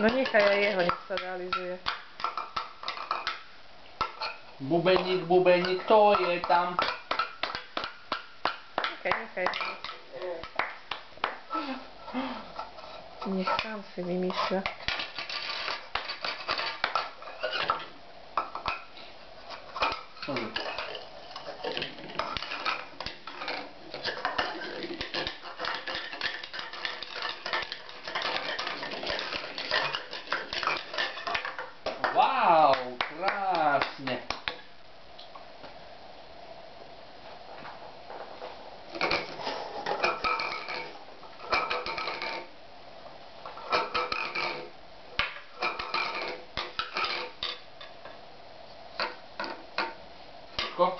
No nechaj aj jeho, nech sa realizuje. Bubeník, bubeník, to je tam. Nechaj, nechaj. Nech sám si vymýšľa. Thank you. Wow, krásne. Go.